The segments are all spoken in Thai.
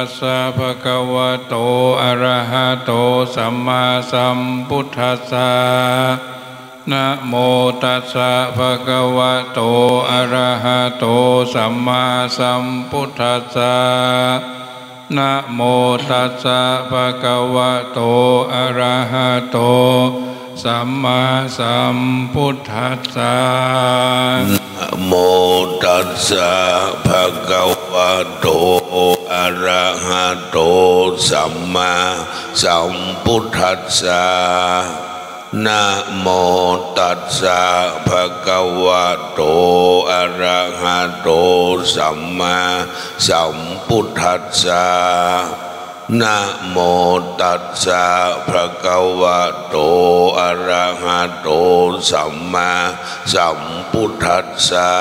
ตัสสะภะคะวะโต อะระหะโต สัมมาสัมพุทธัสสะ นะโมตัสสะภะคะวะโต อะระหะโต สัมมาสัมพุทธัสสะ นะโมตัสสะภะคะวะโต อะระหะโต สัมมาสัมพุทธัสสะ นะโมตัสสะภะคะวะโต อะระหะโตสัมมาสัมพุทธัสสะนะโมตัสสะภะคะวะโตอะระหะโตสัมมาสัมพุทธัสสะ นะโมตัสสะภะคะวะโตอะระหะโตสัมมาสัมพุทธัสสะ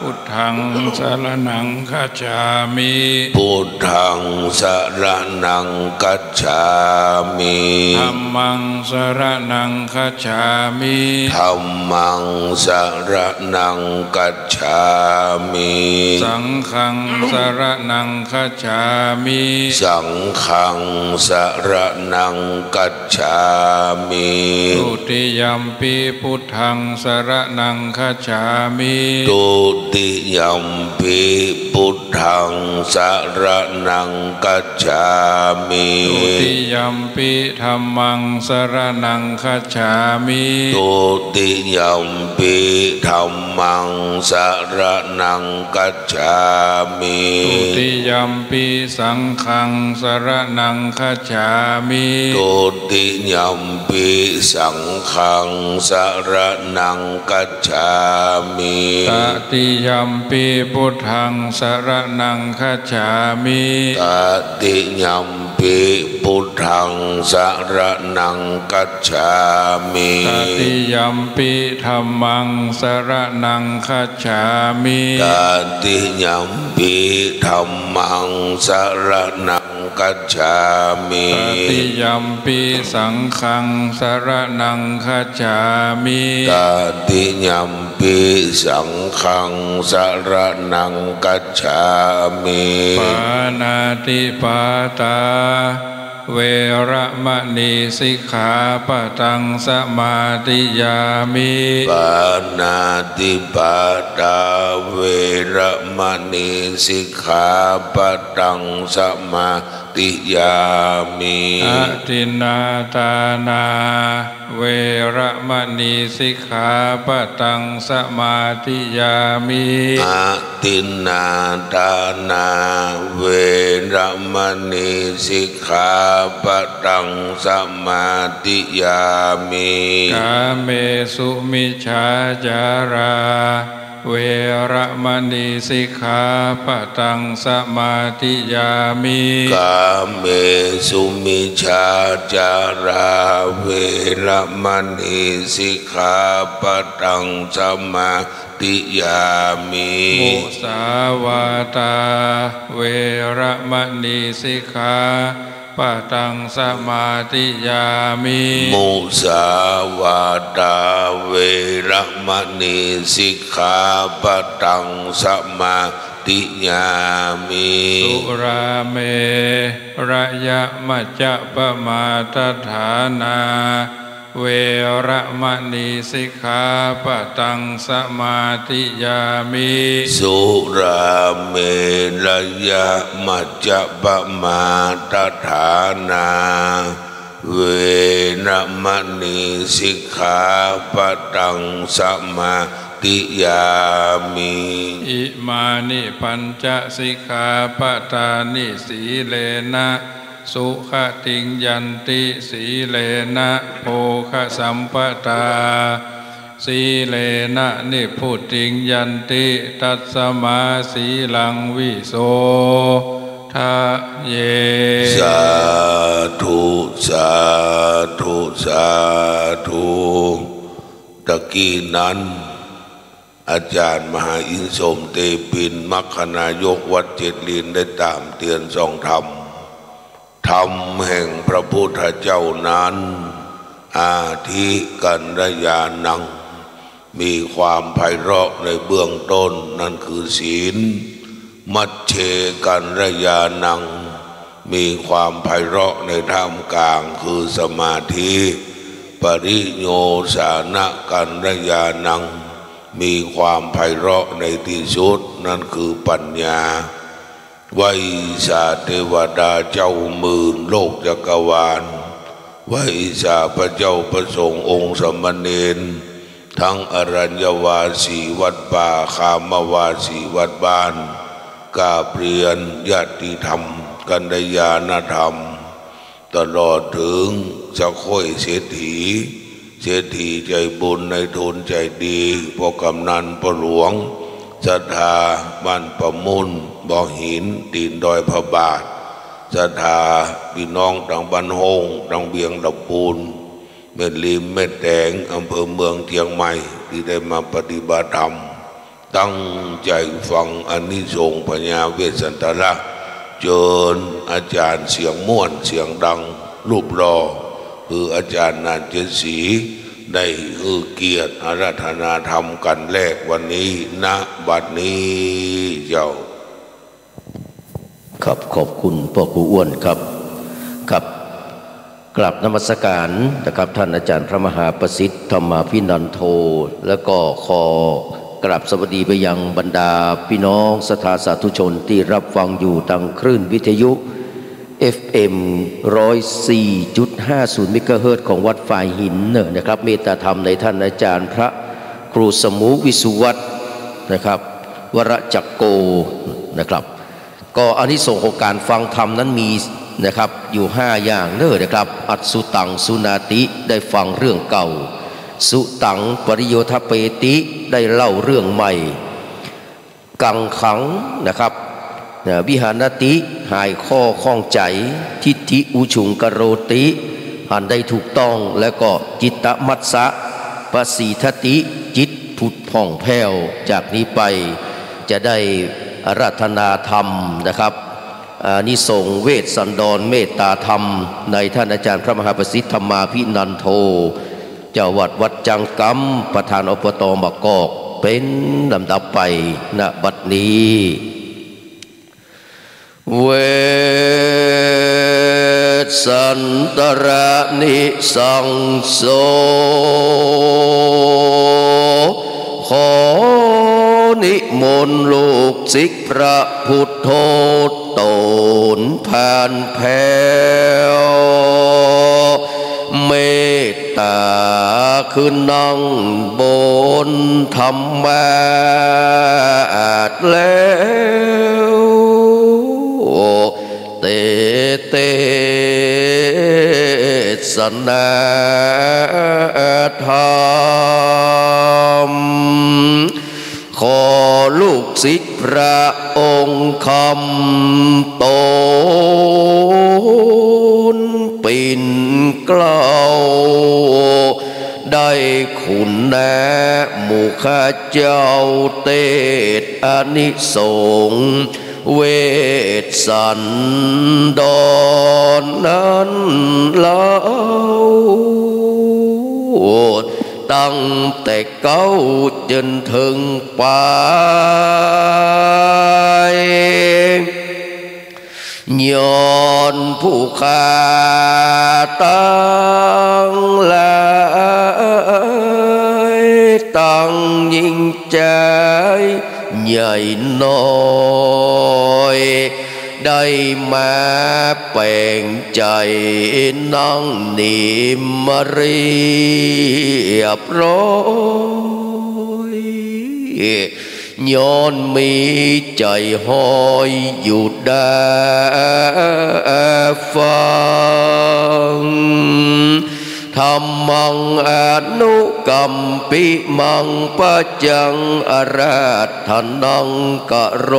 พุทธังสารนังคัจฉามิพุทธังสรนังกัจฉามิธัมมังสารนังคัจฉามิธัมมังสรนังกัจฉามิสังฆังสารนังคัจฉามิสังฆังสรนังกัจฉามิทุติยัมปิพุทธังสารนังคัจฉามิตุติยัมปิพุทธังสรนังกัจฉามิทุติยัมปิธัมมังสารนังคัจฉามิตุติยัมปิธัมมังสรนังกัจฉามิทุติยัมปิสังฆังสารนังคัจฉามิตุติยัมปิสังฆังสรนังกัจฉามิตติยัมปิพุทธังสารนังคัจฉามิตติยัมปิพุทธังสรนังกัจฉามิตติยัมปิธัมมังสารนังคัจฉามิตติยัมปิธัมมังสรนังกัจฉามิตติยัมปิสังฆังสารนังคัจฉามิตติยัมปิสังฆังสรนังกัจฉามิปานาติปาตา เวระมณีสิกขาปะตังสมาติยามิปานาติปาตาเวระมณีสิกขาปะตังสมา ติยามิอะตินนาตานา เวระมณีสิกขาปะตังสมาธิยามิอาตินนาตานา เวระมณีสิกขาปะตังสมาติยามิกาเมสุมิชาจารา เวระมณีสิกขาปะตังสมาธิยามิกาเมสุมิชาจาราเวระมณีสิกขาปะตังสมาติยามิมุสาวาตา เวระมณีสิกขา ปะตังสมาธิยามิมุสาวาตาเวระมณีสิกขาปะตังสมาติยามิสุราเมระยะมัจจะปมาตฐานา เวระมณีสิกขาปะตังสมาธิยามิสุราเมรยะมัจจปมาตฐานา เวระมณีสิกขาปะตังสมาติยามิอิมานิปัญจสิกขาปตานิสีเลนะ สุขติงยันติสีเลนะโภคสัมปตาสีเลนะนิพุติงยันติตัสมาสีลังวิโสทะเย สาธุสาธุสาธุตะกี้นั้น อาจารย์มหาอินสมเตปินมัคคณายกวัดเจดลินได้ตามเตือนทรงธรรม ธรรมแห่งพระพุทธเจ้านั้น อาทิกันรยานัง มีความไพเราะในเบื้องต้นนั่นคือศีล มัชเชกันรยานัง มีความไพเราะในท่ามกลางคือสมาธิ ปริโยสานะกันรยานัง มีความไพเราะในที่สุดนั่นคือปัญญา ไวิสาเทวดาเจ้าหมื่นโลกจักรวาลไวิสาพระเจ้าประสงค์องค์สมณเณรทั้งอรัญญวาสีวัดป่าคามวาสีวัดบ้าน กาเปลี่ยนญาติธรรม กันดยานธรรม ตลอดถึงจะค่อยเศรษฐีเศรษฐีใจบุญในทุนใจดีพวกกำนันปหลวงศรัทธาบ้านประมุน บ่อหินตีนดอยพระบาทศรัทธาพี่น้องดังบันหงดังเบียงดับปูนเม็ดลิมเม็ดแดงอำเภอเมืองเทียงใหม่ที่ได้มาปฏิบัติธรรม ตั้งใจฟังอนนิสงส์พญาเวสสันตระเจิญอาจารย์เสียงม่วนเสียงดัง รูปรอคืออาจารย์นานเจสีได้คือเกียรติอาราธนาธรรมกันแรกวันนี้ณบัดนี้เจ้า ครับขอบคุณพ่อครูอ้วนครับครับกลับนมัสการนะครับท่านอาจารย์พระมหาประสิทธิ์ธรรมาพินันโท แล้วก็ขอกราบสวัสดีไปยังบรรดาพี่น้องสถาสาธุชนที่รับฟังอยู่ทางคลื่นวิทยุ FM 104.50มิกะเฮิรตของวัดฝ่ายหินเนนะครับ เมตตาธรรมในท่านอาจารย์พระครูสมุวิสุวัตนะครับ วรจักโกนะครับ ก็อานิสงส์ของการฟังธรรมนั้นมีนะครับอยู่ห้าอย่างเนอนะครับ อัตสุตังสุนาติได้ฟังเรื่องเก่า สุตังปริโยทเปติได้เล่าเรื่องใหม่ กังขังนะครับวิหานติหายข้อข้องใจ ทิฏฐิอุชุงกโรติหันได้ถูกต้องแล้วก็จิตตมัสสะปสีทติจิตผุดผ่องแผ้วจากนี้ไปจะได้ รัตนาธรรมนะครับนิสงเวทสันดรเมตตาธรรม ในท่านอาจารย์พระมหาประสิทธิธรรมาพินันโทเจ้าวัดวัดจังกัมประธานอปตมะกอกเป็นลำดับไปณบัดนี้ เวสันตระนิสังโสขอ นิมนต์ลูกศิษย์พระพุทธโธตนผ่านแผ่วเมตตาคือนั่งบนธรรมะแล้วเตเตสนาธรรม ขอลูกศิษย์พระองค์คำตนปินกล่าได้คุณแน่มุขเจ้าเตตอนิสงเวทสันดอนนั้นเล่า ตั้งแต่เก้าจนถึงปลายย้ อนผู้ขาตั้งลายตั้งยิ่งใจ ธรรมังอนุกรรมปิมังปะจังอาราธนังกะโร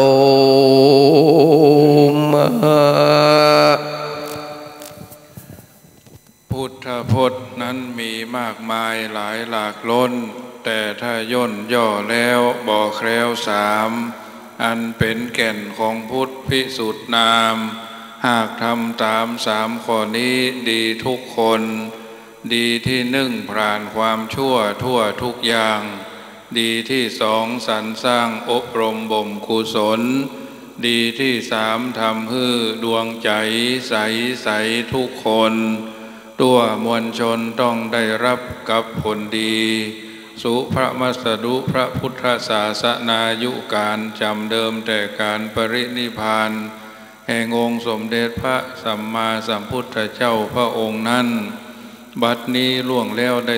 มพุทธพจน์นั้นมีมากมายหลายหลากล้น แต่ถ้าย่นย่อแล้วบ่อแคล้วสามอันเป็นแก่นของพุทธพิสุทธนาม หากทำตามสามข้อนี้ดีทุกคน ดีที่หนึ่งผ่านความชั่วทั่วทุกอย่าง ดีที่สองสรรสร้างอบรมบ่มกุศล ดีที่สามทำฮื้อดวงใจใสใสทุกคน ตัวมวลชนต้องได้รับกับผลดี สุพระมัสดุพระพุทธศาสนายุการจำเดิมแต่การปรินิพานแห่งองค์สมเด็จพระสัมมาสัมพุทธเจ้าพระองค์นั้น บัดนี้ล่วงแล้วได้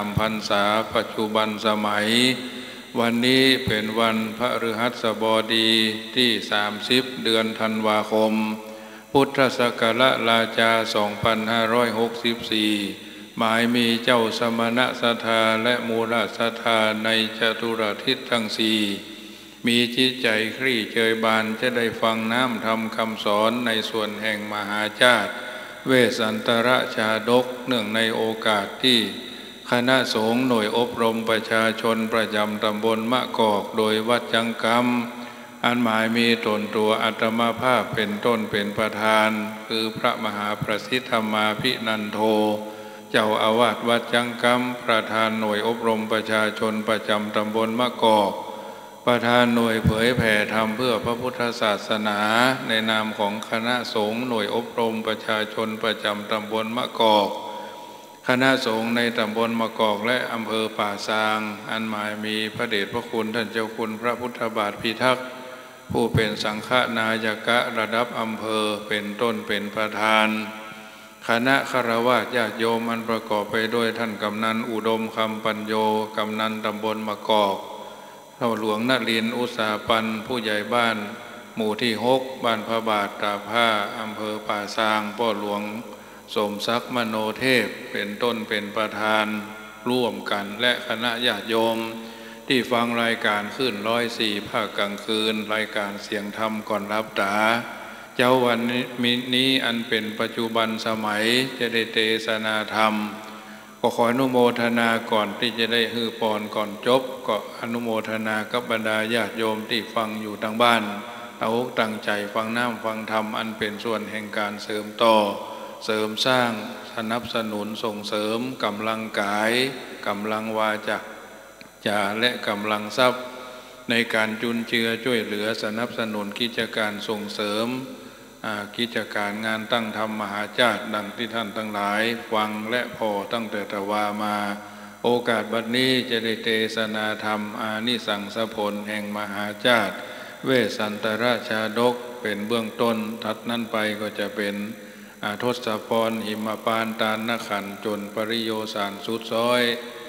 2,563พรรษา ปัจจุบันสมัย วันนี้เป็นวันพระฤหัสบดีที่ 30 เดือนธันวาคม พุทธศักราชราชา 2564 หมายมีเจ้าสมณะสถาและมูลสถาในจตุรทิศทั้งสี่มีจิตใจคลี่เจยบานจะได้ฟังน้ำทำคำสอนในส่วนแห่งมหาจาติ เวสันตระชาดกเนื่องในโอกาสที่คณะสงฆ์หน่วยอบรมประชาชนประจำตำบลมะกอกโดยวัดจังกรรม อันหมายมีตนตัวอัตมาภาพเป็นต้นเป็นประธาน คือพระมหาประสิทธมาพินันโท เจ้าอาวาสวัดจังกรรม ประธานหน่วยอบรมประชาชนประจำตำบลมะกอก ประธานหน่วยเผยแผ่ธรรมเพื่อพระพุทธศาสนา ในนามของคณะสงฆ์หน่วยอบรมประชาชนประจำตำบลมะกอก คณะสงฆ์ในตำบลมะกอกและอำเภอป่าซาง อันหมายมีพระเดชพระคุณท่านเจ้าคุณพระพุทธบาทพิทักษ์ผู้เป็นสังฆนายกะระดับอำเภอเป็นต้นเป็นประธาน คณะคารวะญาติโยมอันประกอบไปด้วยท่านกำนันอุดมคำปัญโยกำนันตำบลมะกอก ท่าหลวงนลินอุสาปัน ผู้ใหญ่บ้าน หมู่ที่หกบ้านพระบาทตาผ้าอำเภอป่าซางพ่อหลวงสมศักดิ์มโนเทพเป็นต้นเป็นประธานร่วมกันและคณะญาติโยม ที่ฟังรายการขึ้นร้อยสี่ภาคกลางคืน รายการเสียงธรรมก่อนรับตา เจ้าวันนี้อันเป็นปัจจุบันสมัยจะได้เทศนาธรรม ก็ขออนุโมทนาก่อนที่จะได้ฮือปอนก่อนจบ ก็อนุโมทนากับบรรดาญาติโยมที่ฟังอยู่ทางบ้านเอาตั้งใจฟังน้ำฟังธรรม อันเป็นส่วนแห่งการเสริมต่อ เสริมสร้างสนับสนุนส่งเสริมกำลังกายกำลังวาจาจาและกำลังทรัพย์ ในการจุนเจือช่วยเหลือสนับสนุนกิจการส่งเสริม กิจการงานตั้งธรรมมหาจาติดังที่ท่านทั้งหลาย ฟังและพอตั้งแต่ตะวามา โอกาสบัดนี้จะได้เทศนาธรรม อานิสังสผลแห่งมหาจาติ เวสันตราชาดกเป็นเบื้องต้น ทัดนั้นไปก็จะเป็นทศพรหิมปานตานนขันจนปริโยสารสุดซ้อย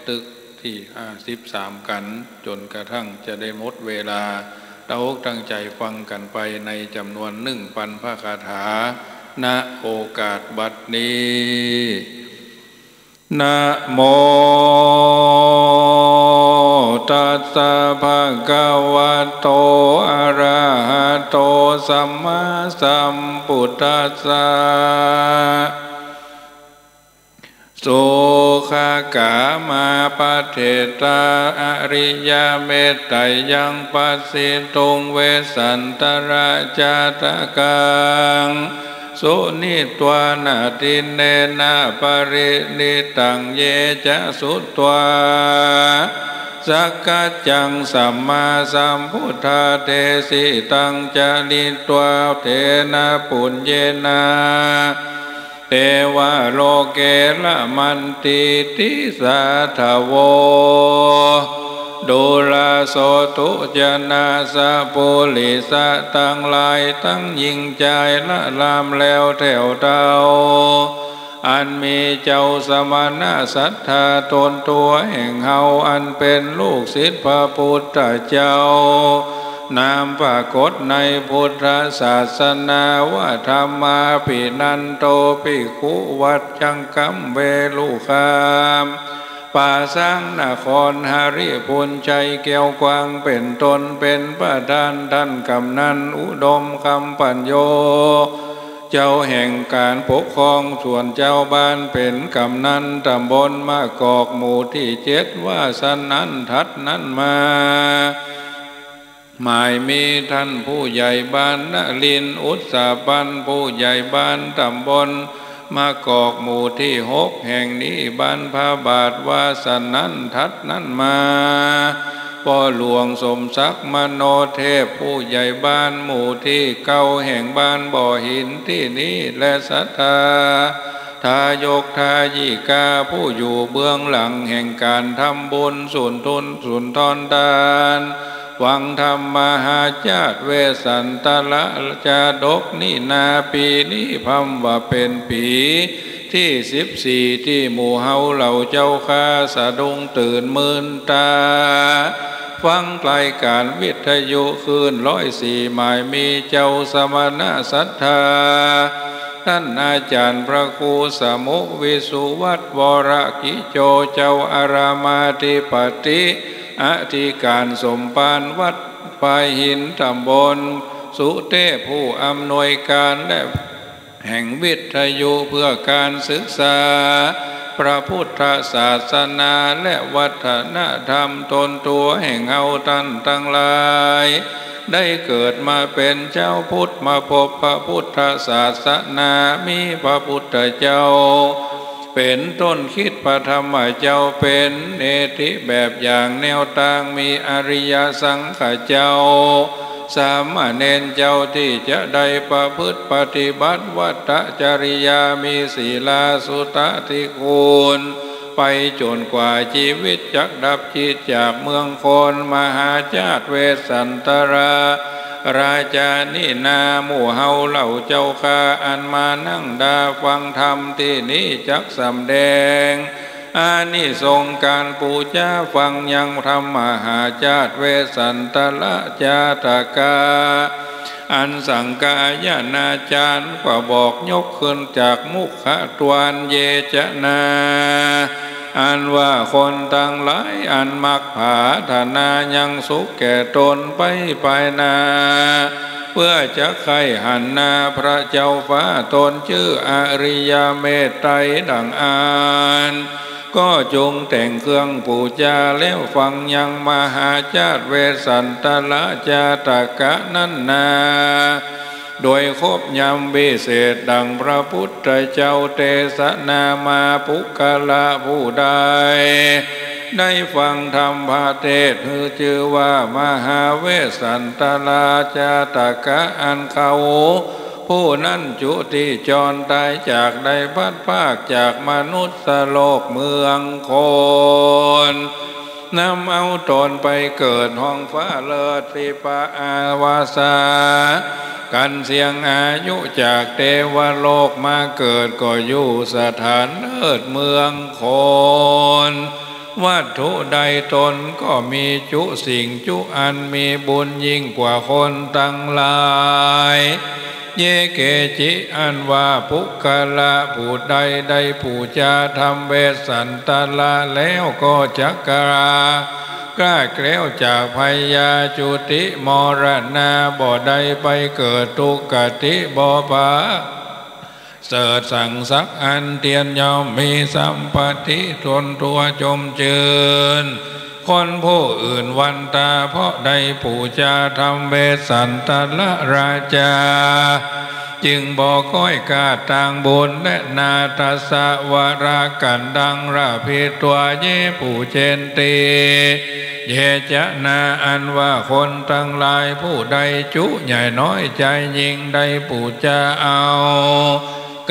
ตึกที่ห้าสิบสามกัน จนกระทั่งจะได้หมดเวลา เราตั้งใจฟังกันไปในจำนวนหนึ่งพันพระคาถา ณโอกาสบัดนี้นะโมตัสสะภะคะวะโต อะระหะโต สัมมาสัมพุทธัสสะ สุขากามาปเทตาอริยเมตไตยังปัสสิตุงเวสันตระจาตกังสุนิตวานาตินเนนาปรินิตังเยจะสุตวาสักกจังสัมมาสัมพุทธาเทสิตังจานิตวาเทนะปุญเยนา วโลเกละมันติติสาทโวดูลาโสตุจนาสะปุลิสะตั้งลายตั้งยิงใจละลามแล้วแถวเตาอันมีเจ้าสมณะศรัทธาตนตัวแห่งเฮาอันเป็นลูกศิษย์พระพุทธเจ้า นามปรากฏในพุทธศาสนาว่าธรรมาปินันโตปิคุวัดจังกัมเวลุคามป่าสร้างนครหาริพุนใจเกี่ยวกวางเป็นตนเป็นประธานท่านกำนันอุดมคำปัญโย เจ้าแห่งการปกครองส่วนเจ้าบ้านเป็นกำนันตำบลมากอกหมู่ที่เจ็ดว่าสันนั้นทัดนั้นมา หมายมีท่านผู้ใหญ่บ้านนลินอุตสาบันผู้ใหญ่บ้านตำบลมากอกหมู่ที่หกแห่งนี้บ้านพระบาทวาสนั้นทัดนั้นมาปอหลวงสมศักดิ์มโนเทพผู้ใหญ่บ้านหมู่ที่เก่าแห่งบ้านบ่อหินที่นี้และศรัทธาทายกทายิกาผู้อยู่เบื้องหลังแห่งการทำบุญสุนทุนสุนทรดาน วังธรรมมหาจาตเวสันตละจาดกนี่นาปีนี้พัมว่าเป็นปีที่สิบสี่ที่หมู่เฮาเหล่าเจ้าข้าสะดุงตื่นมืนตา ฟังไกลการวิทยุคืนร้อยสี่หมายมีเจ้าสมณะศรัทธา ท่านอาจารย์พระครูสมุวิสุวัตวรกิโจเจ้าอารามาธิปติ อธิการสมปานวัดปายหินตำบล สุเทพผู้อำนวยการและแห่งวิทยุเพื่อการศึกษา พระพุทธศาสนาและวัฒนธรรมตนตัวแห่งเอาท่านทั้งหลาย ได้เกิดมาเป็นเจ้าพุทธมาพบพระพุทธศาสนามีพระพุทธเจ้า เป็นต้นคิดพระธรรมเจ้าเป็นเนติแบบอย่างแนวทางมีอริยสังขเจ้า สามเณรเจ้าที่จะได้ประพฤติปฏิบัติวัตจริยามีศีลาสุตติคูณไปจนกว่าชีวิตจักดับจิตจากเมืองคนมหาจาติเวสันตรา ราชานินาหมู่เฮาเหล่าเจ้าข้าอันมานั่งดาฟังธรรมที่นี้จักสำแดง อานิสงการปูจาฟังยังธรรมมหาจาตเวสันตละจาตกาอันสังกายนาจารย์กว่าบอกยกขึ้นจากมุขะตวนเยจนา อันว่าคนตั้งหลายอันมักผาธนายังสุขแก่ตนไปไปนา เพื่อจะใครหันนาพระเจ้าฟ้าตนชื่ออริยเมตไตรดังอานก็จงแต่งเครื่องปูจาแล้วฟังยังมหาจาติเวสันตละจาตกะนั่นนา โดยครบยำวิเศษดังพระพุทธเจ้าเทศนามาปุกละผู้ใดได้ฟังธรรมพาเทศคือชื่อว่ามหาเวสสันตลาจาตกะอันเขา ผู้นั้นจุติจรตายจากใดพัดภาคจากมนุษย์โลกเมืองคน นำเอาตนไปเกิดห้องฟ้าเลิศสิปะอาวาสา กันเสียงอายุจากเทวโลกมาเกิดก็อยู่สถานเลิศเมืองคน วัตถุใดตนก็มีจุสิ่งจุอันมีบุญยิ่งกว่าคนตั้งหลาย เยเกจิอันว่าปุกละผู้ใดได้ผู้จะทำเวสสันตละแล้วก็จักรากล้าแกล้วจากพยาจุติมรณาบ่ได้ไปเกิดทุกขติบ่ปาเสิร์ชสั่งสักอันเตียนยอมมีสัมปติทนตัวจมเจืน คนผู้อื่นวันตา เพราะใดผู้จะทำเวสันตละราชา จึงบอกก้อยกาต่างบุญและนาตาสวารากันดังราพิตัวเยผู้เจนตีเยจะนาอันว่าคนทั้งหลายผู้ใดจุใหญ่น้อยใจยิงใดผู้จะเอา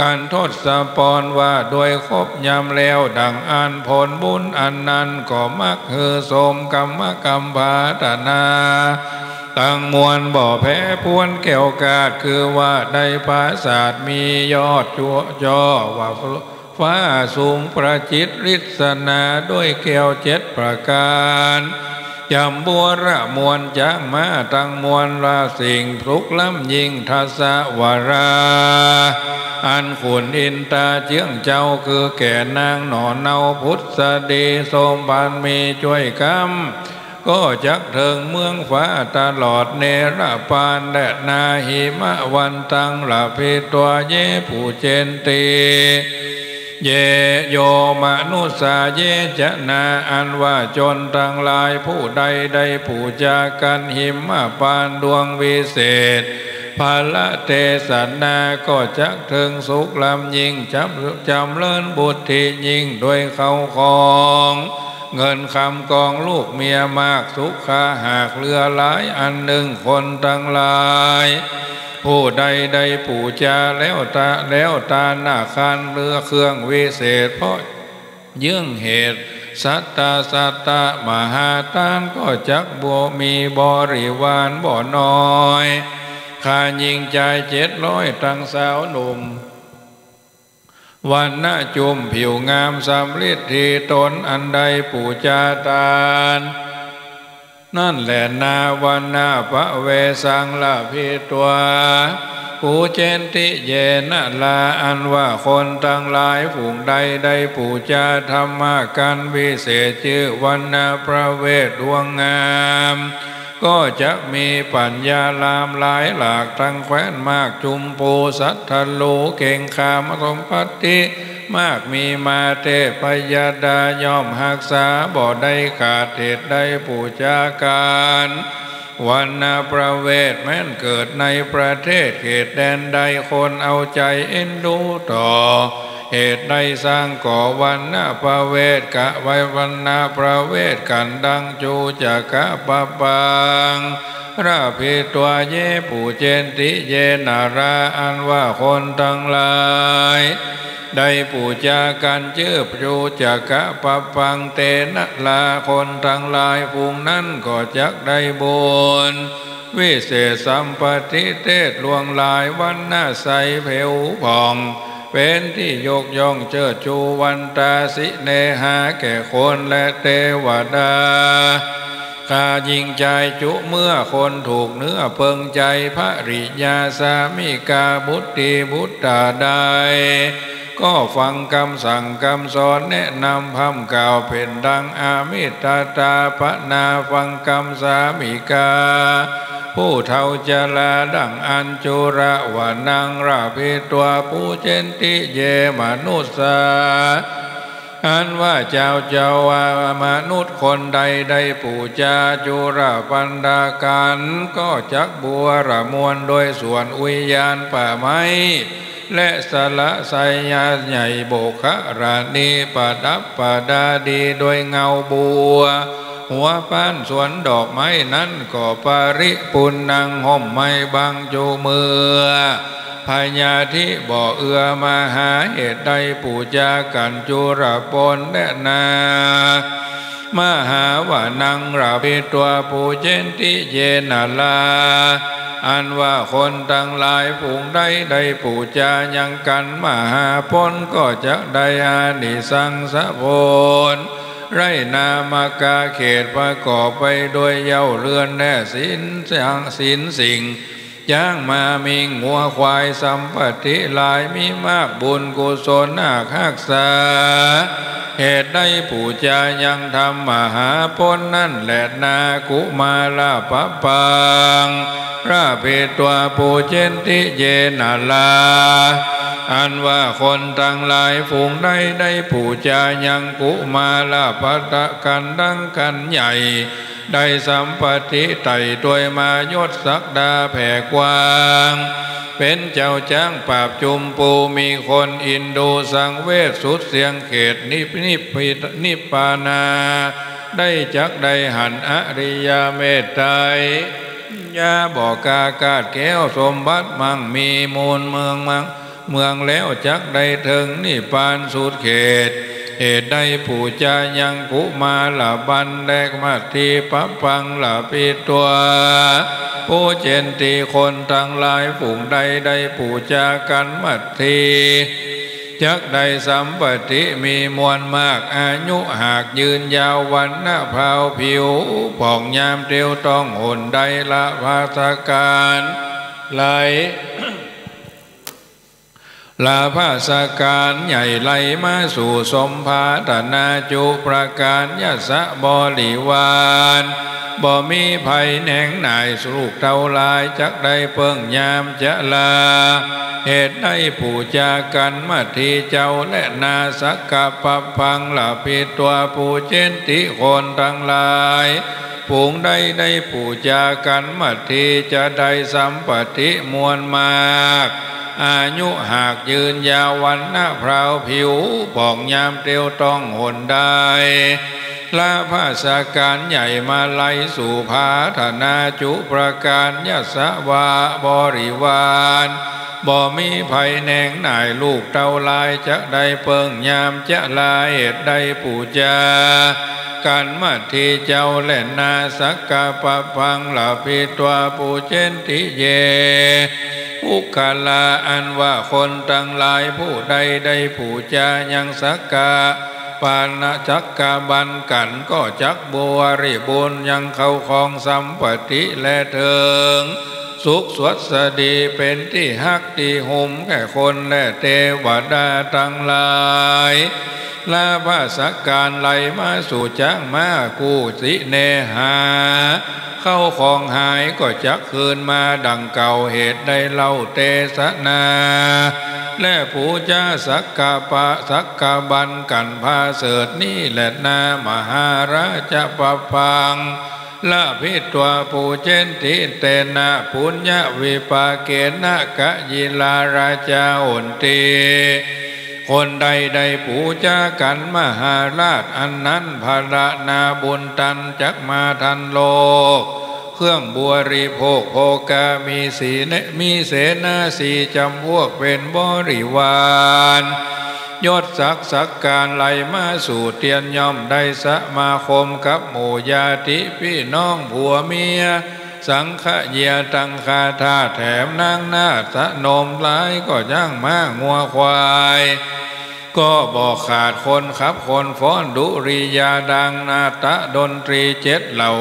การทดสปอนว่าโดยครบยำแล้วดังอันผลบุญอันนั้นก็มักคือสมกรรมกรรมบาตนาตั้งมวลบ่อแพ้พวนแก้วกาดคือว่าได้ภาษาสตร์มียอดจัวจอว่าฟ้าสูงประจิตริศนาด้วยแก้วเจ็ดประการ จำบัวระมวลจางมาตั้งมวลราสิ่งพลุกล้ำยิงทัศวรา อันขุนอินตาเจื้องเจ้าคือแก่นางหนอนเนาพุทธดีสมบานมีช่วยกำก็จักเถิงเมืองฟ้าตลอดเนรปานและนาหิมะวันตังละพิตัวเยผู้เจนตี เยโยมนุสาเยจะนาอันว่าจนทั้งหลายผู้ใดได้ผู้จากันหิมะปานดวงวิเศษภาละเทศนาก็จักถึงสุขลำยิ่งจำจำเลินบุตรที่ยิ่งโดวยเขาของ เงินคำกองลูกเมียมากสุขาหากเรือหลายอันหนึ่งคนทั้งหลาย ผู้ใดใดปู่จาแล้วตาแล้วตาหน้าคันเรือเครื่องวิเศษ เพราะยื่งเหตุ สัตตาสัตตามหาทานก็จักบัวมีบริวารบ่อน้อยข้ายิงใจเจ็ดร้อยตั้งสาวหนุ่มวันหน่าจุมผิวงามสำลิดทีตนอันใดปู่จาตาน นั่นแหละนาวันนาพระเวสังละพิตัวปูเจนติเยนะลาอันว่าคนทั้งหลายฝูงใดได้ปูจาธรรมากันวิเศษชื่อวันนาพระเวทดวงงาม ก็จะมีปัญญาลามหลายหลากทั้งแคว้นมากจุมปูสัทธโลเก่งขามสมพัติ มากมีมาเตปยาดายอมหักษาบ่ได้ขาดเหตุได้ปูจาการวันนาประเวทแม้นเกิดในประเทศเขตแดนใดคนเอาใจเอ็นดูต่อ เหตุใดสร้างก่อวันนาประเวทกะไว้วันนาประเวทกันดังจูจักะปะปังราภิตัวเยปูเจนติเยนาราอันว่าคนทั้งหลาย ได้ปูจากันเจืบจูจักะปะปังเตนะลาคนทั้งหลายภูงนั้นก็จักได้บุญวิเศษสัมปติเทศลวงลายวันหน้าใสเพวผ่อง เป็นที่ยกย่องเชิดชูวันตาสิเนหาแก่คนและเทวดา ข้ายิงใจจุเมื่อคนถูกเนื้อเพิงใจพระริยาสามิกาบุตรีบุตตาใดก็ฟังคำสั่งคำสอนแนะนำพำกล่าวเป็นดังอามิตาตาปนาฟังคำสามิกา ผู้เท่าจลาดังอันจุระวานังราภิตัวผู้เจนติเยมนุษสา อันว่าเจ้าเจ้าวามนุษย์คนใดได้ปู่จาจุระปันดาการก็จักบัวระมวลโดยส่วนอุยยานป่าไม้ และสละไสยาใหญ่โบกราณีปะดับปะดาดีโดยเงาบัว หัวป้านสวนดอกไม้นั้นก็ปาริปุนนางห่มไม้บางจูมือ พญาธิบ่อเอือมาหาเหตุใดปู่จากันจุรปนแนะนามหาวานังราภิตัวปูเจนติเยนาลา อันว่าคนทั้งหลายผูงได้ได้ปู่จายังกันมหาพนก็จะได้อานิสังสะพลไรนามากาเขตประกอบไปโดยเย้าเรือนแน่สินสังสินสิ่ง ย่างมามีงัวควายสัมปติหลายมีมากบุญกุศลนาคักษา เหตุได้ผู้จายังทำมหาพนนั่นแหละนากุมาลาปะปัง ราเพตัวปูเจนติเยนาลา อันว่าคนทั้งหลายฝูงได้ได้ปู่จายังกุมาลาปะตะกันดังกันใหญ่ ได้สัมปติไต่ตัวมายศสักดาแผ่กว้างเป็นเจ้าจ้างปราบจุมปูมีคนอินโดสังเวชสุดเสียงเขตนิพนิพินิพปานา ได้จักได้หันอริยเมตไตร ยาบอกกากาดแก้วสมบัติมั่งมีมูลเมืองมั่งเมืองแล้วจักได้ถึงนิพพานสุดเขตเหตุได้ผู้จายังกุมาละบันแดกมาทีปับฟังละปิดตัวผู้เจนตีคนทั้งหลายฝูงใดได้ผู้จากันมัดที จักได้สัมปติมีมวลมากอายุหากยืนยาววันหน้าเผาผิวผ่องยามเตียวต้องหุ่นใดละภาสการไหลลาภาสการใหญ่ไหลมาสู่สมภาตนาจุประการยสะบริวาร บ่มีภัยแหนงหน่ายสุกเท่าลายจักได้เพิ่งยามจะลา เหตุได้ผู้จากันมาทีเจ้าและนาสักกะปะพังละพิตัวผู้เจนติคนทั้งหลายผูงได้ได้ผู้จากันมาทีจะได้สัมปติมวลมากอายุหากยืนยาววันหน้าพราวผิวผ่องยามเตียวต้องหนได้ ลาภาษาการใหญ่มาไลสู่พาธนาจุประการยสวาบริวารบ่มีภัยแนงนายลูกเต้าลายจะได้เปิงยามจะลายเหตุได้ปูจาการมาทีเจ้าแล่นนาสักกะปะพังหลาพิตวปูเจนติเย อุคาลาอันว่าคนตั้งหลายผู้ใดได้ผู้จายังสักกะ ปานจักกาบันกันก็จักบัวริบุญยังเข้าคองสัมปติและเถิง สุขสวัสดีเป็นที่ฮักที่หุมแก่คนและเทวดาทั้งหลาย ลาภาสการไหลมาสู่จังมากูสิเนหา เข้าของหายก็จักคืนมาดังเก่าเหตุใดเล่าเตสนา และผู้จ้าสักกาปะสักกาบันกันพาเสดนี่แหละนามหาราชปพังละพิตัวปูเจนติเตนะปุญญวิปาเกนะกะยิลาราชาอุนตี คนใดใดปูจากันมหาราชอันนั้นภาระนาบุญตันจักมาทันโลก เครื่องบัวริโภคโภกามีสีเนมีเสนาสีจำพวกเป็นบริวารยศศักสักการไหลมาสู่เตียนย่อมได้สมาคมกับหมู่ญาติพี่น้องผัวเมีย สังฆเยียตังคาธาแถมนางนาสะนมหลายก็ย่างมางัวควาย ก็บอกขาดคนขับคนฟ้อนดุริยาดังนาตะดนตรีเจ็ดเหล่า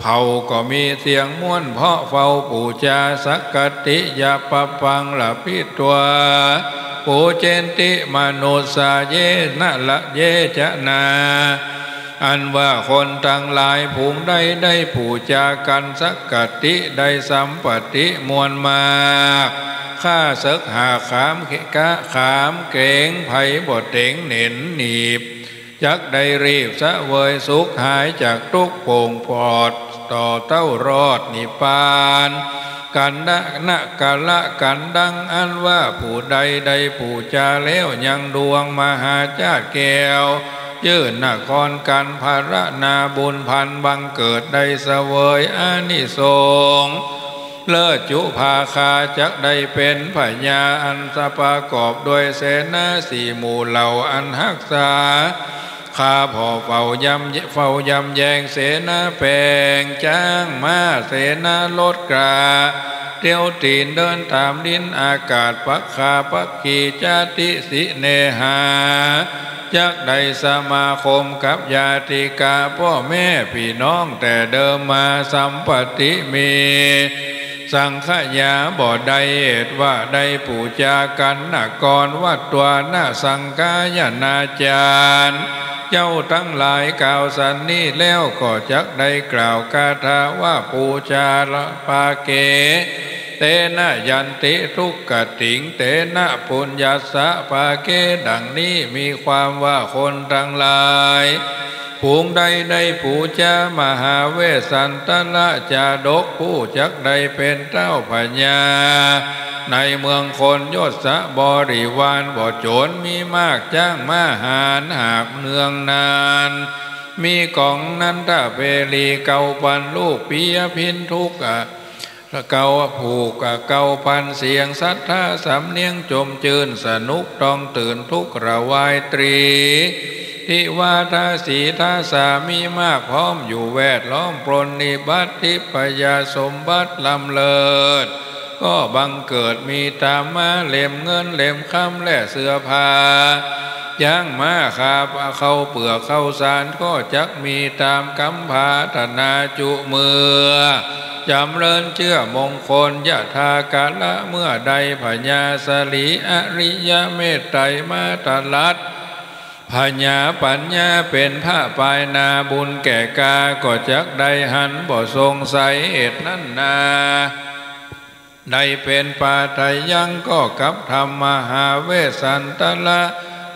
เผาก็มีเสียงม้วนเพาะเฝ้าปูจาสักกติยาปปังละพิตัวปูเจนติมนุสาเยนะละเยจะนา อันว่าคนทั้งหลายภูมิได้ได้ผู้จากันสักกติได้สัมปติมวลมากข้าศึกหาขามเขกะขามเก่งไผ่บดเต็งเหน็นหนีบ จักได้รีบสะเวยสุขหายจากทุกโป่งปอด ต่อเต้ารอดนิพานกันนะนะกะละกันดังอันว่าผู้ใดใดผู้จาแล้วยังดวงมหาจาแก้ว ยื่นนครกันภารนาบุญพันบังเกิดได้เสวยอานิสงส์เลิศจุภาคาจักได้เป็นพญาอันสะประกอบด้วยเสนาสี่หมู่เหล่าอันหักษาข้าพ่อเฝ้ายำเฝ้ายำแยงเสนาแปงจ้างมาเสนาลดกราเที่ยวตีนเดินตามดินอากาศปักคาปักขีจติสิเนหา จักได้สมาคมกับญาติกาพ่อแม่พี่น้องแต่เดิมมาสัมปติมีสังขยาบ่อใดเหตุว่าได้ปูจากันนกรวัดตัวหน้าสังกายนาจารย์เจ้าทั้งหลายกล่าวสันนี้แล้วก็จักได้กล่าวคาถาว่าปูจาละปาเก เตนะยันติทุกกติง เตนะปุญญาสะปาเกดังนี้มีความว่าคนทั้งหลายผูงใดได้ผู้จามหาเวสสันตละจาดกผู้จักใดเป็นเจ้าพญา ในเมืองคนยศะบริวารบ่โจรมีมากจ้างมาหารหากเนืองนาน มีกองนันทเปรีเกาปันลูกปียพินทุกอะ เกาผูกกะเกาพันเสียงสัทธาสำเนียงจมจืนสนุกต้องตื่นทุกระวายตรีทิวาทาสีทาสามีมากพร้อมอยู่แวดล้อมปรนนิบัติทิพยาสมบัติลำเลิศก็บังเกิดมีตามมาเล่มเงินเล่มคำและเสื้อผ้า ย่างมาคาบเข้าเปลือกเข้าสารก็จักมีตามกำพาธนาจุมือจำเริญเชื่อมงคลยะทากาละเมื่อใดพญาสลีอริยเมตไตรมาตลัดพญาปัญญาเป็นผ้าปลายนาบุญแก่กาก็จักได้หันบ่ทรงใสเอ็ดนั่นนาได้เป็นปาไทยยังก็กับธรรมมหาเวสสันตละ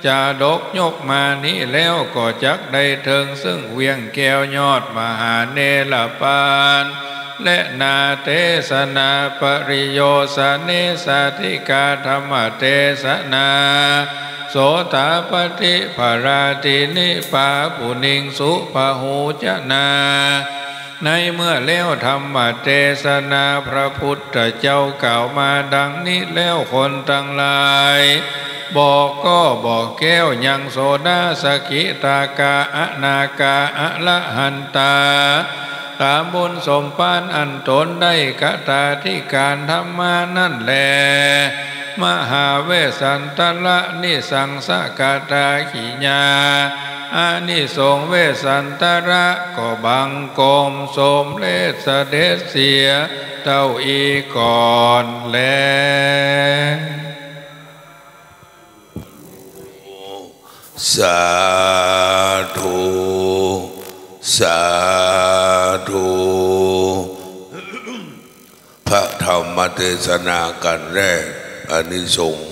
จาดกยกมานี้แล้วก็จักได้เทิงซึ่งเวียงแก้วยอดมหาเนลปาน และนาเทศนาปริโยสเนสาธิกาธรรมเทศนาโสตาปฏิภาราตินิปาปุนิงสุปหูจนา ในเมื่อแล้วธรรมเทศนาพระพุทธเจ้ากล่าวมาดังนี้แล้วคนตั้งหลาย บอกก็บอกแก้วยังโสดาสกิตากาอนากาอะละหันตาตามบุญสมปานอันตนได้กะตาที่การทำมานั่นแล มหาเวสสันตละนิสังสกาตาขีญาอานิสงเวสสันตระก็บังกรมสมเลสเด็จเสียเต้าอีก่อนแล สาธุสาธุพระธรรมเทศนากันแรกอานิสงส์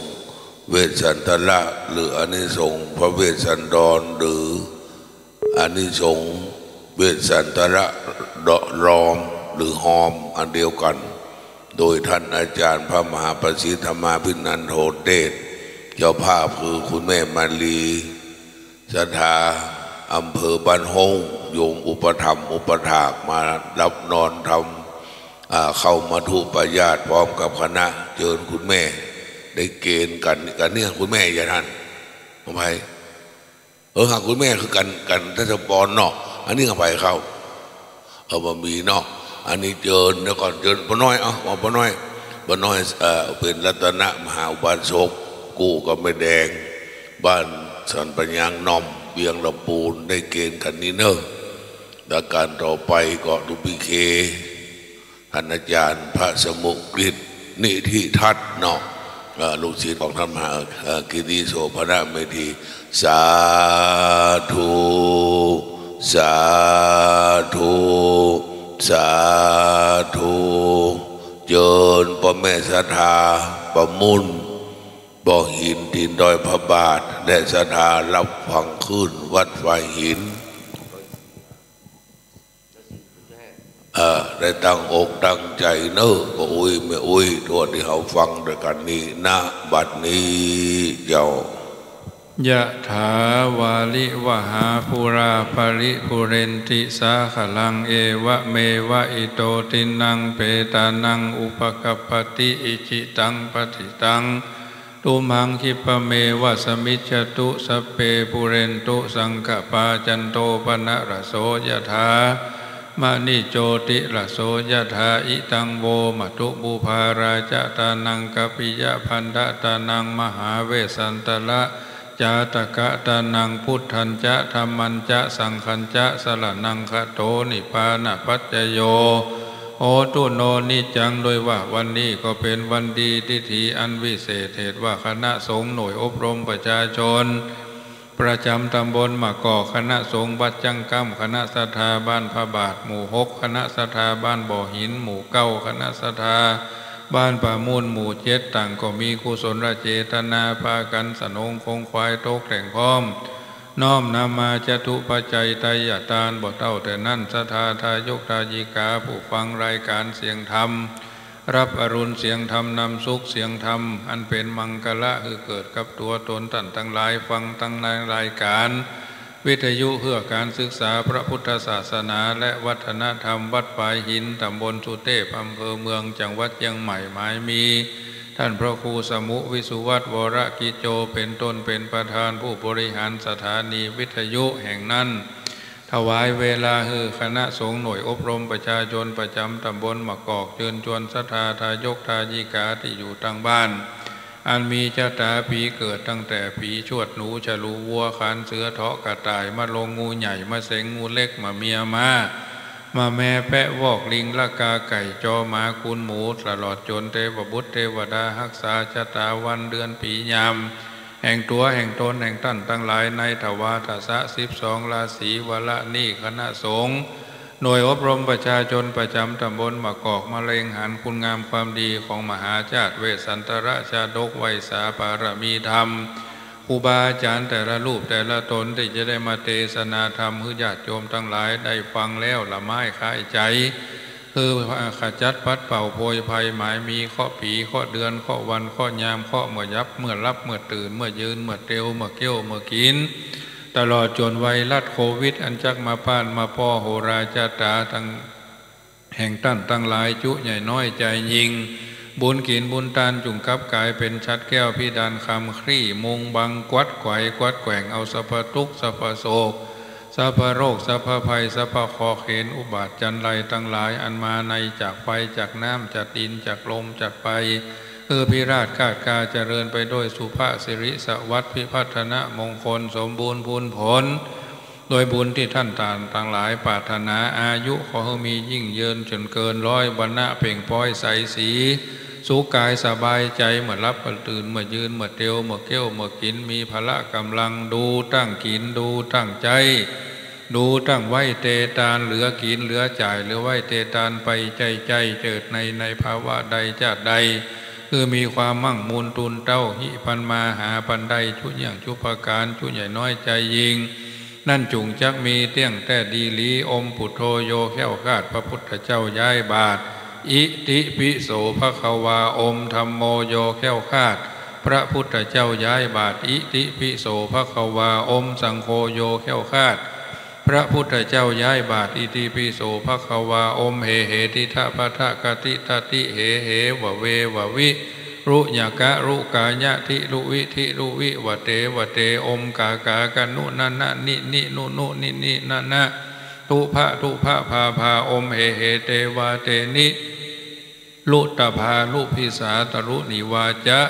เวสสันตละหรืออานิสงส์พระเวสสันดรหรืออานิสงส์เวสสันตละดอรอมหรือหอมอันเดียวกัน โดยท่านอาจารย์พระมหาประสิทธมาพินันโทเดช เจ้าภาพคือคุณแม่มาลีสถาอำเภอบ้านฮงโยมอุปถัมอุปถากมารับนอนทำเข้ามาทุปญาติพร้อมกับคณะเจิญคุณแม่ ได้เกณฑ์กันกันเนี่ยคุณแม่อย่าท่านทำไมเออหากคุณแม่คือกันกันทัศปรเนาะอันนี้เอาไปเข้าเอาบะหมี่เนาะอันนี้เจิญเดี๋ยวก่อนเจิญปน้อยเอะมาปน้อยปน้อยเออเป็นรัตนะมหาอุบาสก กูก็ไม่แดง บ้านสันปัญญางนอมเบียงลำปูนได้เกณฑ์กันนี้เนอะแล้วการต่อไปก็ดุปิเคท่านอาจารย์พระสมุกฤทธิ์นิธิทัศน์เนาะลูกศิษย์ของท่านมหากิติโสพระเมธีสาธุสาธุสาธุเจริญพระแม่สัทธาประมุน บ่อหินดินดอยพระบาทและสัทธารับฟังขึ้นวัดไฟหินได้ตั้งอกตั้งใจเนอะบ่อุ้ยไม่อุ้ยตัวที่เขาฟังด้วยกันนี้ณบัดนี้เจ้ายะถาวาลิวหาปุราปริปุเรนติสาขลังเอวะเมวะอิโตตินังเปตานังอุปกปปติอิจิตังปฏิตัง ตุมังคิปเมวะสมิจตุสเปปุเรนตุสังกปาจันโตปนะระโสยถามณิโจติระโสยถาอิตังโวมตุบุภาราจตานังกปิยะพันธตานังมหาเวสันตละจาตกะตานังพุทธันจะธรรมันจะสังคันจะสละนังคโตนิพพานะปัจจโย โอตุโนนิจังโดยว่าวันนี้ก็เป็นวันดีทิถีอันวิเศษเหตุว่าคณะสงฆ์หน่วยอบรมประชาชน ประจำตำบลมะกอกคณะสงฆ์บัดจังกัมคณะสถาบ้านพระบาทหมู่หกคณะสถาบ้านบ่อหิน หมู่เก้าคณะสถาบ้านป่ามูลหมู่เจ็ดต่างก็มีกุศลเจตนาพากันสนองคงควายโตกแต่งพร้อม น้อมนำมาจตุปัจจัยไตยตานบ่เต้าแต่นั่นสถาทายกทายิกาผู้ฟังรายการเสียงธรรม รับอรุณเสียงธรรมนำสุขเสียงธรรม อันเป็นมังกละคือเกิดกับตัวตนตันทั้งหลายฟังตั้งในรายการ วิทยุเพื่อการศึกษาพระพุทธศาสนา และวัฒนธรรมวัดปายหินตำบลสุเทพอำเภอเมืองจังหวัดเชียงใหม่หมายมี ท่านพระครูสมุวิสุวัตวรกิจโจเป็นต้นเป็นประธานผู้บริหารสถานีวิทยุแห่งนั้น ถวายเวลาฮือคณะสงฆ์หน่วยอบรมประชาชนประจำตำบลมะกอกเชิญชวนศรัทธาทายกทายิกาที่อยู่ทางบ้าน อันมีชะตาปีเกิดตั้งแต่ปีชวดหนูฉลูวัวขันเสือเถาะกระต่ายมาลงงูใหญ่มาเสงงูเล็กมาเมียมา มาแม่แพะวอกลิงละกาไก่จอหมาคุณหมู ตลอดจนเทวบุตรเทวดารักษาชะตาวันเดือนปียาม แห่งตัวแห่งตนแห่งท่านทั้งหลายในถวาทศะสิบสองราศีวละนี่คณะสงฆ์หน่วยอบรมประชาชนประจำตำบลมะกอกมะเร็งหันคุณงามความดีของมหาชาติเวสสันตระชาดกไวยสาปารมีธรรม ครูบาอาจารย์แต่ละรูปแต่ละตนที่จะได้มาเทศนาธรรมให้ญาติโยมทั้งหลายได้ฟังแล้วละไม้คายใจ คือขจัดปัดเป่าโพยภัยหมายมีข้อปีข้อเดือนข้อวันข้อยามข้อเมื่อยับเมื่อรับเมื่อตื่นเมื่อยืนเมื่อเตียวเมื่อเกี้ยวเมื่อกิน ตลอดจนไวรัสโควิด อันจักมาป้านมาพ่อโหราจาตาทั้งแห่งตั้นตั้งหลายจุใหญ่น้อยใจยิง บุญกินบุญตานจุงกับกายเป็นชัดแก้วพิดานคำครี่มุงบังกวัดไขวกวัดแกว่งเอาสะพทุกสะพโศกสัพโรคสัพภัยสัพคอเขนอุบาทจันไรตั้งหลายอันมาในจากไฟจากน้ำจากดินจากลมจากไปเออพิราชคาดกาเจริญไปด้วยสุภาสิริสวัสดิ์พิพัฒนะมงคลสมบูรณ์พูนผล โดยบุญที่ท่านต่างต่างหลายปรารถนาอายุขอให้มียิ่งเยินจนเกินร้อยบรรณะเพ่งป้อยใสสี สุกายสบายใจเมื่อรับเมื่อตื่นเมื่อยืนเมื่อเตียวเมื่อเกี้ยวเมื่อกินมีพละกำลังดูตั้งกินดูตั้งใจ ดูตั้งไว้เตตานเหลือกินเหลือจ่ายเหลือไว้เตตานไปใจใจเจิดในในภาวะใดจาใด คือมีความมั่งมูลตุนเต้าหิพันมาหาปันใดชุดอย่างชุปการชุดใหญ่น้อยใจยิงนั่นจุงจักมีเตี้ยงแต่ดีลีอมปุโทโยแข้วคาดพระพุทธเจ้าย้ายบาท อิติปิโสภควาอมธรรมโมโยแก้วคาด พระพุทธเจ้าย้ายบาทอิติปิโสภควาอมสังโฆโยแก้วคาด พระพุทธเจ้าย้ายบาทอิติปิโสภควาอมเหเหติทะพะทะกติตติเหเหวเวววิรุยากะรุกายะทิรุวิทิรุวิวเตวเตอมกากากันุนันนะนินินุนุนินินันนะทุพะทุพะพาพาอมเหเหเตวาเตนิ ลุตภาลุพิสาตรุนิวาจะ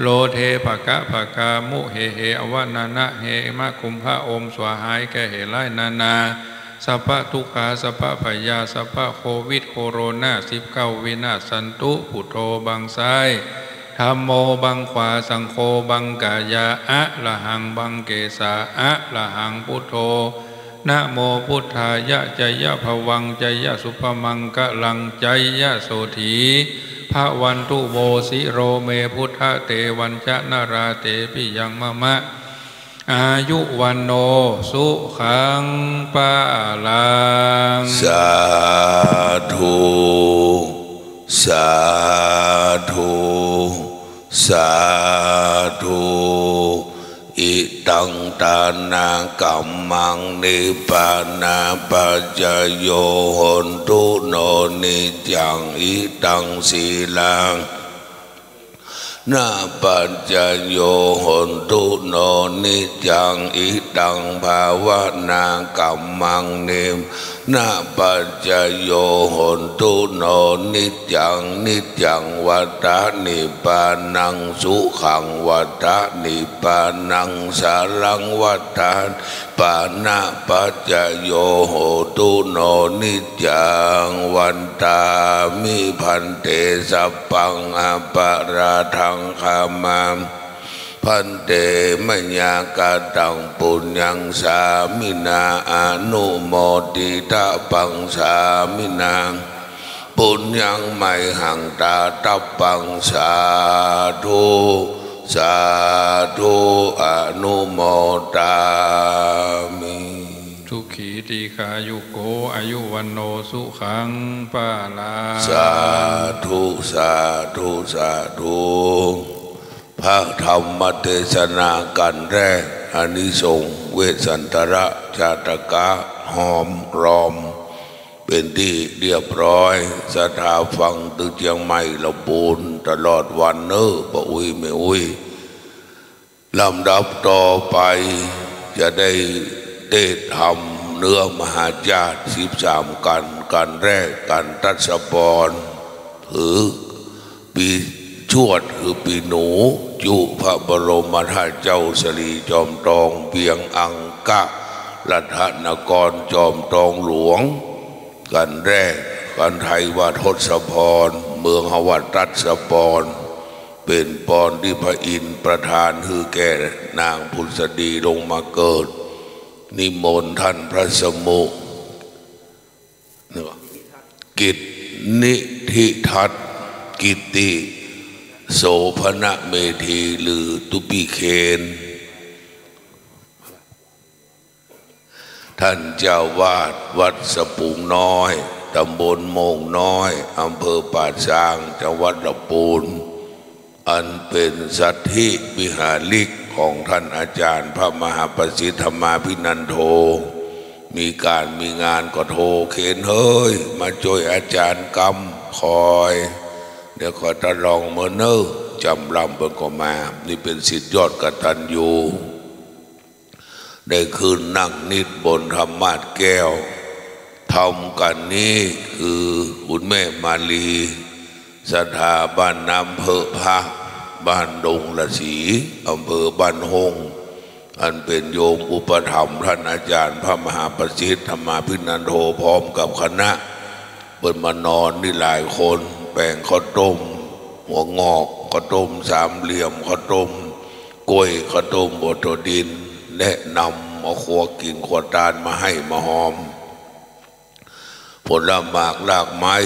โลเทภกะภกามุเหเหอวานานะเหมะคุมพระอมสวหายแกเหไลนานาสัพพะทุกขาสัพพะพยาสัพพะโควิดโคโรนาสิบเก้าวินาสันตุปุโทบังซ้ายธรรมโมบังขวาสังโฆบังกายาอะละหังบังเกสาอะละหังพุทโธ นะโมพุทธายะใจยะภวังใจยะสุภมังกะลังใจยะโสถีพระวันตุโบสิโรเมพุทธเตวันชะนาราเตปิยังมะมะ อายุวันโนสุขังปาลังสาธุสาธุสาธุ อิตังตานากัมมังนิปานาปัจจโยหนตุโนนิจังอิตังสีลังนาปัจจโยหนตุโนนิจังอิตังภาวนากัมมังนิม นาปัจจโยหนตุโนนิจังนิจังวัฏนิปานังสุขังวัฏนิปานังสารังวัฏานปานาปัจจโยโหตุโนนิจังวันตามิพันเตสัพปังอปาราทังคามาม พันเตมญากาตังปุญญังสามินาอนุโมติตาปังสามินางปุญญังไม่หังตาตับปังสาธุสาธุอนุโมตามิทุกขีตีขายุโกอายุวันโนสุขังปาลาสาธุสาธุสาธุ พระธรรมเทศนากันแรกอนิสงส์เวสันตระจาตกะหอมรอม เป็นที่เรียบร้อยสถาฟังตึกเชียงใหม่ละปูนตลอดวันเนอปะอุ้ยไม่อุ้ยลำดับต่อไปจะได้เทศธรรมเนื้อมหาจาติสิบสามกันกันแรกกันตัศปรถือปี ชวดคือปีหนูจุพระบรมธาตุเจ้าสรีจอมทองเพียงอังกะรัตนกรจอมทองหลวง กันแรกกันไทยว่าทศพร เมืองหวัดรัศปรเป็นปอนที่พระอินทร์ประธานคือแก่นางพุทธดีลงมาเกิด นิมนต์ท่านพระสมุนกิจนิธิทัตกิติ โสภณะเมธีหรือตุปีเคน ท่านเจ้าวาดวัดสปุงน้อย ตำบลโมงน้อย อำเภอป่าช้าง จังหวัดลำปูน อันเป็นสัตธิวิหาริกของท่านอาจารย์ พระมหาประสิทธมาพินันโท มีการมีงานก็โทรเข็นเฮ้ย มาช่วยอาจารย์กำคอย เดี๋ยวขอตะลองเมื่อเนอจำลำเปินก็มา นี่เป็นสิทธิยอดกตัญญูได้คืนนั่งนิดบนธรรมาสแก้วทำกันนี้คือคุณแม่มาลีสถาบันน้ำเพอพักบ้านดงละสีอำเภอบ้านหง อันเป็นโยมอุปถัมภ์ท่านอาจารย์ พระมหาประสิทธิ์ธรรมาพินันโทพร้อมกับคณะเปิดมานอนนี่หลายคน แบ่งข้าวต้ม หัวงอกข้าวต้มสามเหลี่ยมข้าวต้มกล้วยข้าวต้มบดดิน แนะนำเอขวกินขวดาลมาให้มาหอม ผลหมากลากไม้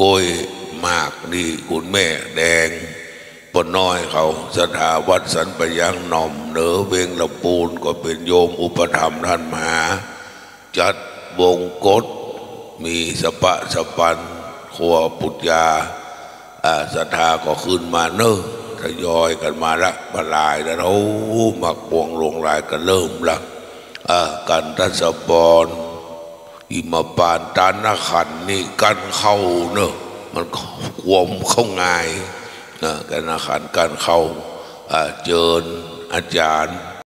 กล้วยมากนี่คุณแม่แดงปนน้อยเขาสถาวัดสันปยังหน่อมเหนือเวงละปูนก็เป็นโยมอุปถัมท่านมหา จัดวงกฎมีสปะสปัน ครัวปุจยาศรัทธาก็ขึ้นมาเนอะทยอยกันมาละบลายแล้วมักปวงลงลายกันเริ่มละอ่ากันทัศปรอิมาปานตานขันนี่กันเข้าเนอะมันควมเข้าง่ายนะกันอาขันกันเข้าอ่าเจิญอาจารย์